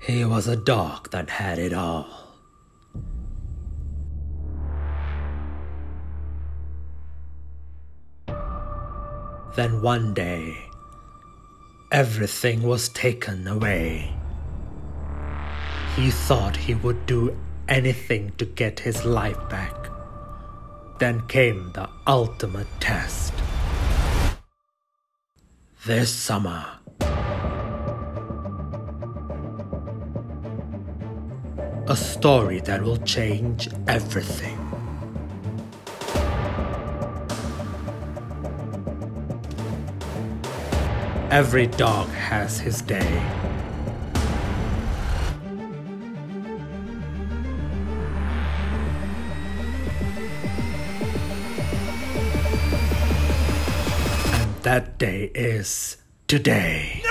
He was a dog that had it all. Then one day, everything was taken away. He thought he would do anything to get his life back. Then came the ultimate test. This summer, a story that will change everything. Every dog has his day. And that day is today.